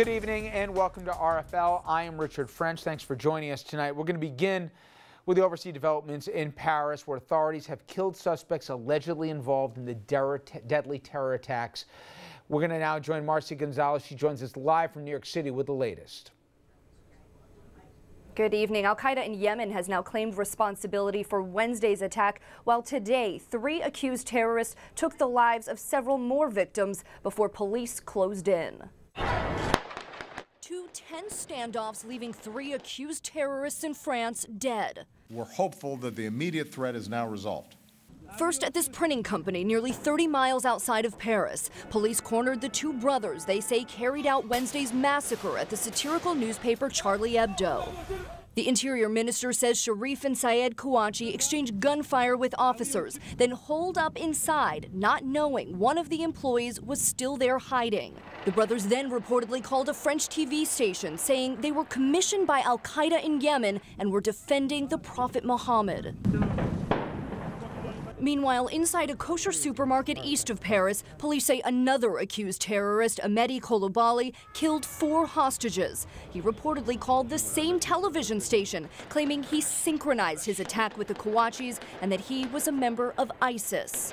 Good evening and welcome to RFL. I am Richard French. Thanks for joining us tonight. We're going to begin with the overseas developments in Paris, where authorities have killed suspects allegedly involved in the deadly terror attacks. We're going to now join Marcia Gonzalez. She joins us live from New York City with the latest. Good evening. Al Qaeda in Yemen has now claimed responsibility for Wednesday's attack, while today, three accused terrorists took the lives of several more victims before police closed in. Two tense standoffs leaving three accused terrorists in France dead. We're hopeful that the immediate threat is now resolved. First at this printing company nearly 30 miles outside of Paris, police cornered the two brothers they say carried out Wednesday's massacre at the satirical newspaper Charlie Hebdo. The Interior Minister says Cherif and Said Kouachi exchanged gunfire with officers, then holed up inside, not knowing one of the employees was still there hiding. The brothers then reportedly called a French TV station saying they were commissioned by Al Qaeda in Yemen and were defending the Prophet Muhammad. Meanwhile, inside a kosher supermarket east of Paris, police say another accused terrorist, Amedi Coulibaly, killed four hostages. He reportedly called the same television station, claiming he synchronized his attack with the Kouachis and that he was a member of ISIS.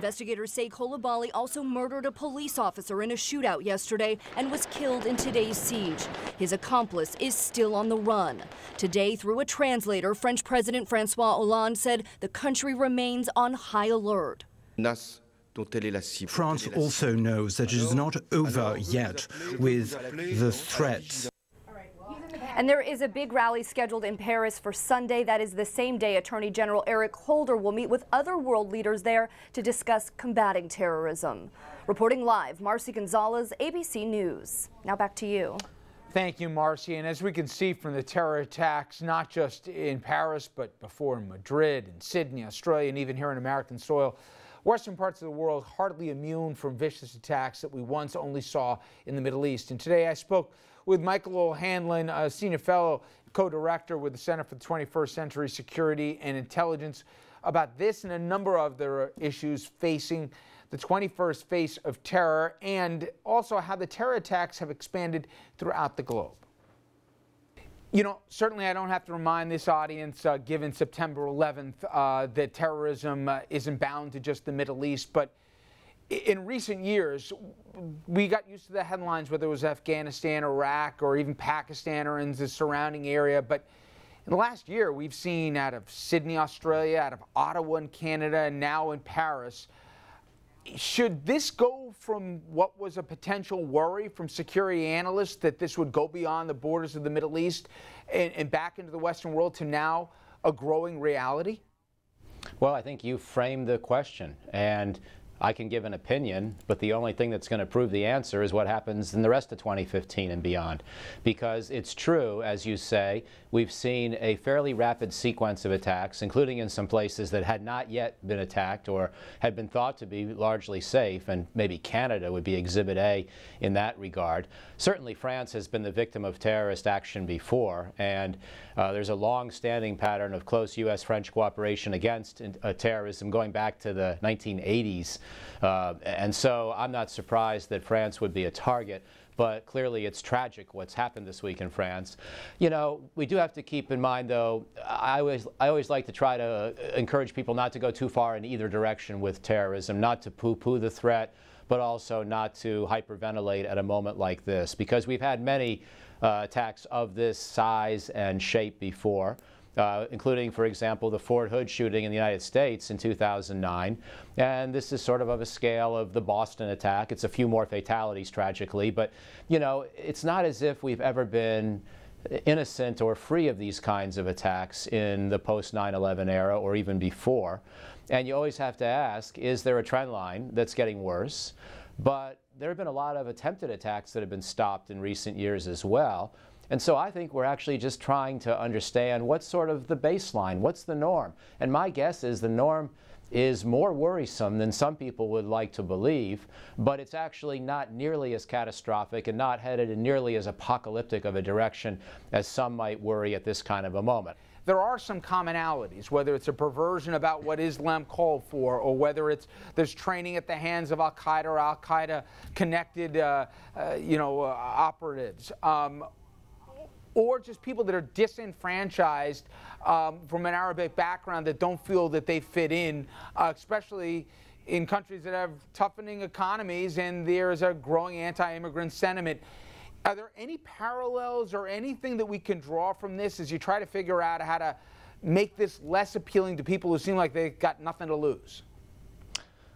Investigators say Coulibaly also murdered a police officer in a shootout yesterday and was killed in today's siege. His accomplice is still on the run. Today, through a translator, French President Francois Hollande said the country remains on high alert. France also knows that it is not over yet with the threats and there is a big rally scheduled in Paris for Sunday. That is the same day Attorney General Eric Holder will meet with other world leaders there to discuss combating terrorism. Reporting live, Marci Gonzalez, ABC News. Now back to you. Thank you, Marci. And as we can see from the terror attacks, not just in Paris, but before in Madrid and Sydney, Australia, and even here on American soil, Western parts of the world hardly immune from vicious attacks that we once only saw in the Middle East. And today I spoke with Michael O'Hanlon, a senior fellow co-director with the Center for the 21st Century Security and Intelligence, about this and a number of other issues facing the 21st face of terror and also how the terror attacks have expanded throughout the globe. You know, certainly I don't have to remind this audience, uh, given September 11th, uh, that terrorism uh, isn't bound to just the Middle East, but in recent years, we got used to the headlines, whether it was Afghanistan, Iraq, or even Pakistan or in the surrounding area. But in the last year, we've seen out of Sydney, Australia, out of Ottawa in Canada, and now in Paris. Should this go from what was a potential worry from security analysts that this would go beyond the borders of the Middle East and, and back into the Western world to now a growing reality? Well, I think you framed the question. And I can give an opinion, but the only thing that's going to prove the answer is what happens in the rest of 2015 and beyond. Because it's true, as you say, we've seen a fairly rapid sequence of attacks, including in some places that had not yet been attacked or had been thought to be largely safe, and maybe Canada would be Exhibit A in that regard. Certainly, France has been the victim of terrorist action before, and uh, there's a long-standing pattern of close U.S.-French cooperation against uh, terrorism going back to the 1980s. Uh, and so I'm not surprised that France would be a target but clearly it's tragic what's happened this week in France. You know, we do have to keep in mind, though, I always, I always like to try to encourage people not to go too far in either direction with terrorism, not to poo-poo the threat, but also not to hyperventilate at a moment like this, because we've had many uh, attacks of this size and shape before uh, including, for example, the Fort Hood shooting in the United States in 2009. And this is sort of of a scale of the Boston attack. It's a few more fatalities, tragically, but, you know, it's not as if we've ever been innocent or free of these kinds of attacks in the post 9 11 era or even before. And you always have to ask is there a trend line that's getting worse? But there have been a lot of attempted attacks that have been stopped in recent years as well. And so I think we're actually just trying to understand what's sort of the baseline, what's the norm. And my guess is the norm is more worrisome than some people would like to believe, but it's actually not nearly as catastrophic and not headed in nearly as apocalyptic of a direction as some might worry at this kind of a moment. there are some commonalities, whether it's a perversion about what Islam called for, or whether it's there's training at the hands of Al Qaeda or Al Qaeda connected, uh, uh, you know, uh, operatives. Um, or just people that are disenfranchised um, from an Arabic background that don't feel that they fit in, uh, especially in countries that have toughening economies and there's a growing anti immigrant sentiment. Are there any parallels or anything that we can draw from this as you try to figure out how to make this less appealing to people who seem like they've got nothing to lose?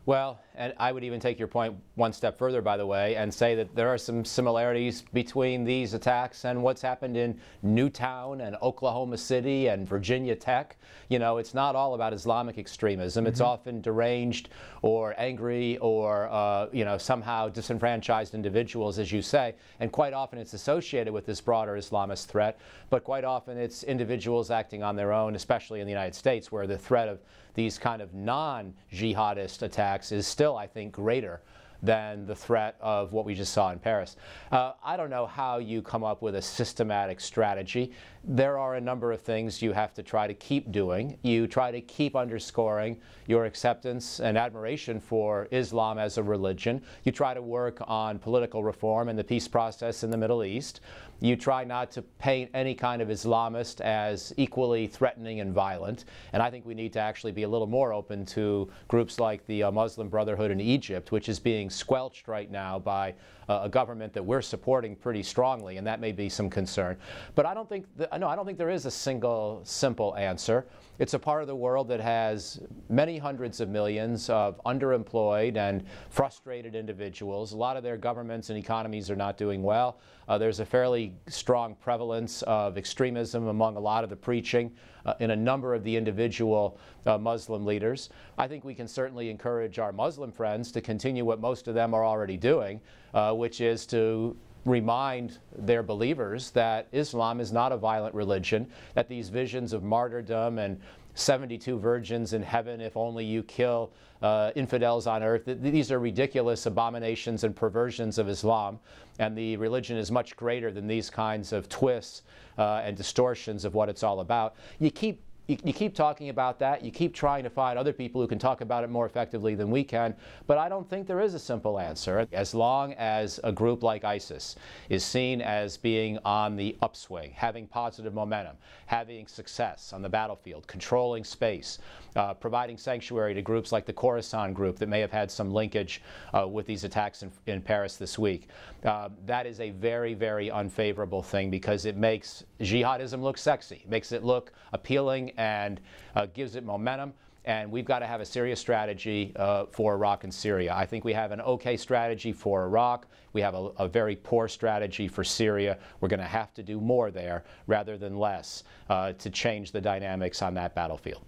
Well, and I would even take your point one step further, by the way, and say that there are some similarities between these attacks and what's happened in Newtown and Oklahoma City and Virginia Tech. You know, it's not all about Islamic extremism. Mm-hmm. It's often deranged or angry or, uh, you know, somehow disenfranchised individuals, as you say. And quite often it's associated with this broader Islamist threat, but quite often it's individuals acting on their own, especially in the United States, where the threat of these kind of non jihadist attacks is still, I think, greater than the threat of what we just saw in Paris. Uh, I don't know how you come up with a systematic strategy. There are a number of things you have to try to keep doing. You try to keep underscoring your acceptance and admiration for Islam as a religion. You try to work on political reform and the peace process in the Middle East. You try not to paint any kind of Islamist as equally threatening and violent. And I think we need to actually be a little more open to groups like the uh, Muslim Brotherhood in Egypt, which is being squelched right now by uh, a government that we're supporting pretty strongly, and that may be some concern. But I don't think th- no, I don't think there is a single simple answer. It's a part of the world that has many hundreds of millions of underemployed and frustrated individuals. A lot of their governments and economies are not doing well. Uh, there's a fairly strong prevalence of extremism among a lot of the preaching uh, in a number of the individual uh, Muslim leaders. I think we can certainly encourage our Muslim friends to continue what most of them are already doing, uh, which is to remind their believers that Islam is not a violent religion, that these visions of martyrdom and 72 virgins in heaven if only you kill uh, infidels on earth. These are ridiculous abominations and perversions of Islam, and the religion is much greater than these kinds of twists uh, and distortions of what it's all about. You keep you, you, keep talking about that. You keep trying to find other people who can talk about it more effectively than we can. But I don't think there is a simple answer. As long as a group like ISIS is seen as being on the upswing, having positive momentum, having success on the battlefield, controlling space, uh, providing sanctuary to groups like the Khorasan group that may have had some linkage uh, with these attacks in, in Paris this week, uh, that is a very, very unfavorable thing because it makes jihadism look sexy, makes it look appealing and uh, gives it momentum. And we've got to have a serious strategy uh, for Iraq and Syria. I think we have an okay strategy for Iraq. We have a, a very poor strategy for Syria. We're going to have to do more there rather than less uh, to change the dynamics on that battlefield.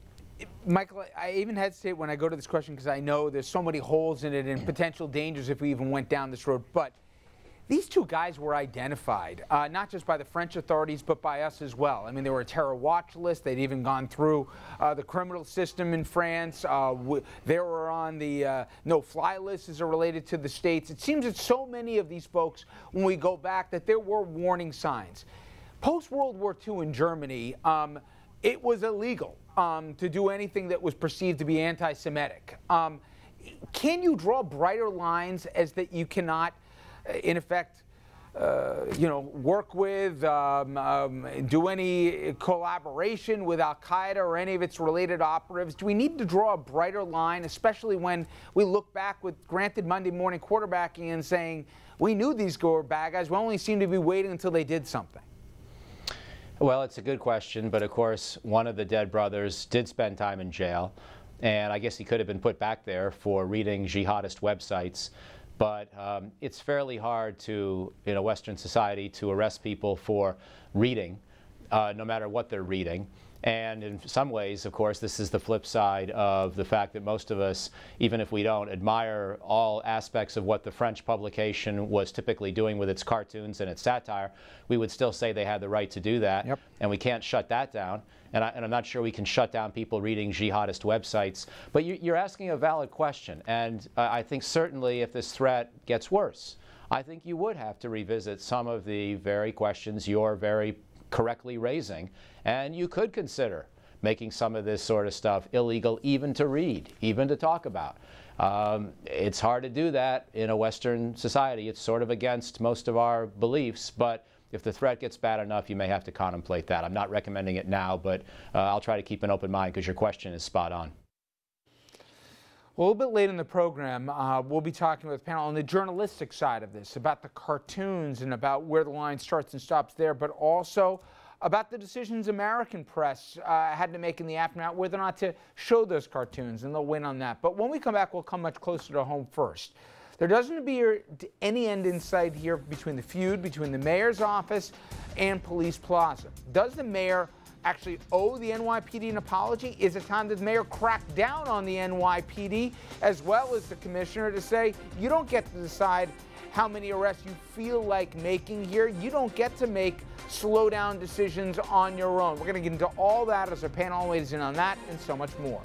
Michael, I even hesitate when I go to this question because I know there's so many holes in it and potential dangers if we even went down this road. But these two guys were identified, uh, not just by the French authorities, but by us as well. I mean, they were a terror watch list. They'd even gone through uh, the criminal system in France. Uh, they were on the uh, no-fly list as it related to the states. It seems that so many of these folks, when we go back, that there were warning signs. Post World War II in Germany, um, it was illegal um, to do anything that was perceived to be anti-Semitic. Um, can you draw brighter lines as that you cannot? In effect, uh, you know, work with, um, um, do any collaboration with Al Qaeda or any of its related operatives? Do we need to draw a brighter line, especially when we look back with granted Monday morning quarterbacking and saying we knew these were bad guys, we only seem to be waiting until they did something? Well, it's a good question, but of course, one of the dead brothers did spend time in jail, and I guess he could have been put back there for reading jihadist websites but um, it's fairly hard to, in a Western society, to arrest people for reading, uh, no matter what they're reading. And in some ways, of course, this is the flip side of the fact that most of us, even if we don't admire all aspects of what the French publication was typically doing with its cartoons and its satire, we would still say they had the right to do that. Yep. And we can't shut that down. And, I, am not sure we can shut down people reading jihadist websites. But you, are asking a valid question. And uh, I think certainly if this threat gets worse, I think you would have to revisit some of the very questions you're very correctly raising. And you could consider making some of this sort of stuff illegal even to read, even to talk about. Um, it's hard to do that in a Western society. It's sort of against most of our beliefs, but if the threat gets bad enough, you may have to contemplate that. I'm not recommending it now, but uh, I'll try to keep an open mind because your question is spot on. A little bit late in the program, uh, we'll be talking with a panel on the journalistic side of this, about the cartoons and about where the line starts and stops there, but also about the decisions American press uh, had to make in the aftermath, whether or not to show those cartoons, and they'll win on that. But when we come back, we'll come much closer to home first. There doesn't appear any end in sight here between the feud between the mayor's office and Police Plaza. Does the mayor actually owe the NYPD an apology? Is it time that the mayor cracked down on the NYPD as well as the commissioner to say you don't get to decide how many arrests you feel like making here. You don't get to make slow down decisions on your own. We're going to get into all that as our panel weighs in on that and so much more.